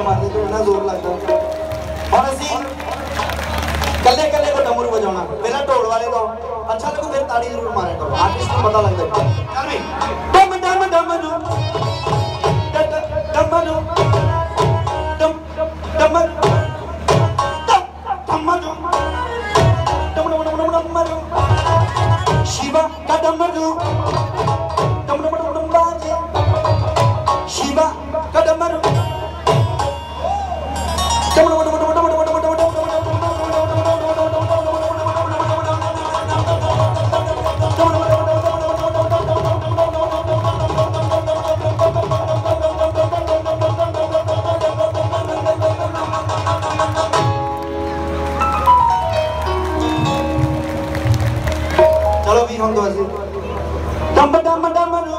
ڈھمکے مارنے تو انہا زور لگتا اور اسی کلے کلے کو ڈمور بجونا پیرا ٹوڑ والے تو اچھا لگو پھر تاڑی ضرور مارے تو آرٹسٹ کو پتہ لگتا ڈم ڈم ڈم ڈم ڈم ڈم ڈم Shiva, Tadamadu. Shiva, Tadamadu. Come tomorrow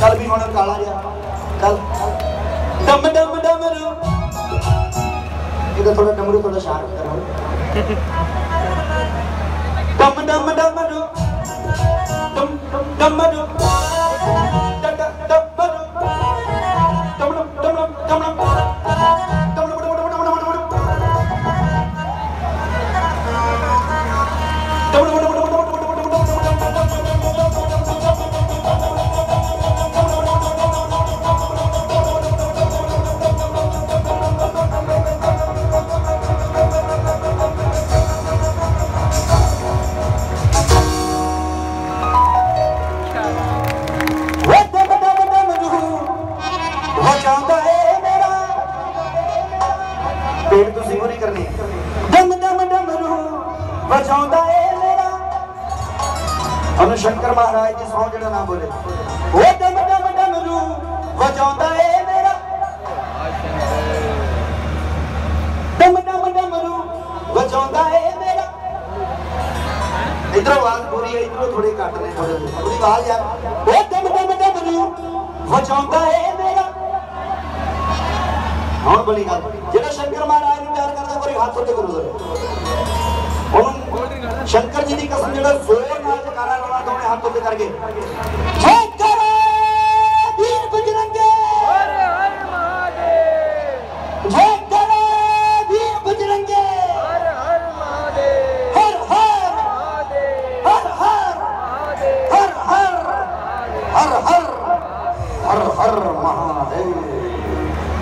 ਚੱਲ ਵੀ ਹੁਣ ਕਾਲਾ ਜਿਹਾ। ਚੱਲ ਡਮ ਡਮ ਡਮ ਇਹਦਾ ਥੋੜਾ ਡਮਰੂ ਥੋੜਾ ਸ਼ਾਰਪ ਕਰੋ ਡਮ ਡਮ ਸ਼ੰਕਰ ਮਹਾਰਾਜ ਦੀ ਸੌ ਜਿਹੜਾ ਨਾ ਬੋਲੇ। ਉਹ ਦਮ ਦਮ ਦਮ ਰੂ, ਵਜਾਉਂਦਾ ਏ ਮੇਰਾ। ਦਮ ਦਮ ਦਮ ਰੂ, ਵਜਾਉਂਦਾ ਏ ਮੇਰਾ। ਇਧਰੋਂ ਆਵਾਜ਼ ਪੂਰੀ ਹੈ, ਇਧਰੋਂ ਥੋੜੀ ਘੱਟ ਨੇ ਥੋੜੇ ਪੂਰੀ ਆਵਾਜ਼ ਯਾਰ ਉਹ ਦਮ ਦਮ ਦਮ ਰੂ, ਵਜਾਉਂਦਾ ਏ ਮੇਰਾ। ਹੁਣ ਬੜੀ ਗੱਲ। ਜਿਹੜਾ ਸ਼ੰਕਰ ਮਹਾਰਾਜ ਨੂੰ ਪਿਆਰ ਕਰਦਾ ਕੋਈ ਹੱਥ ਉੱਤੇ ਕਰੋ ਜ਼ਰਾ ਉਹਨੂੰ ਸ਼ੰਕਰ ਜੀ ਦੀ ਕਸਮ, ਜਿਹੜਾ ਜ਼ੋਰ ਨਾਲ ਜਕਾਰਾ ہاتھ سے کر کے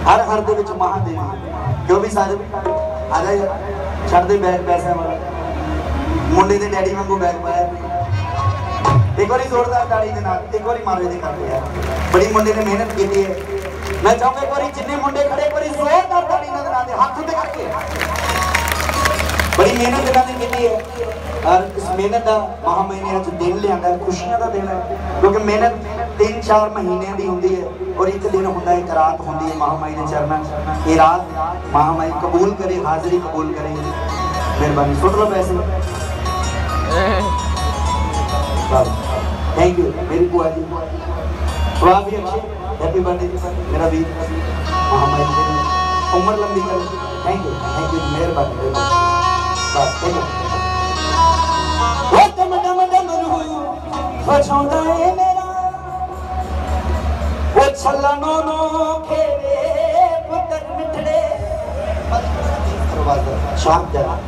ہر ہر دے وچ کیوں بھی ساجد آ جائے چھڑ بیگ پیسے منڈے کے ڈیڈی میں ਵਾਂਗੂ بیگ پایا ایک باری زوردار تالی جناب ایک باری مارو دے کر بڑی منڈے نے محنت کی تھی میں چاہوں ایک باری جنے منڈے کھڑے ایک باری زوردار تالی نظر آ دے ہاتھ دے کر کے بڑی محنت انہوں نے کی ہے اور اس محنت دا ماہ مہینے اج دن لے آندا خوشیاں دا دن ہے کیونکہ محنت تین چار مہینے دی ہوندی ہے اور ایک دن ہوندا ہے ایک رات ہوندی ہے ماہ مہینے چرنا یہ رات ماہ مہینے قبول کرے حاضری قبول کرے مہربانی سن لو پیسے تھینک یو میری بوا جی تو آپ بھی اچھے ہیپی برتھ ڈے میرا بھی محمد عمر لمبی کر تھینک یو تھینک یو مہربانی مہربانی شام جانا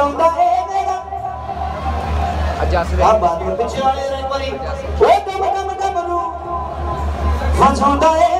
ਸੁਣਾਉਂਦਾ ਏ ਮੇਰਾ ਅੱਜ ਅਸਲੇ ਆ ਬਾਦਲ ਪਿਛਾਲੇ ਰਹਿ ਪਰੀ ਉਹ ਦਮ ਦਮ ਦਮ ਨੂੰ ਵਸਾਉਂਦਾ ਏ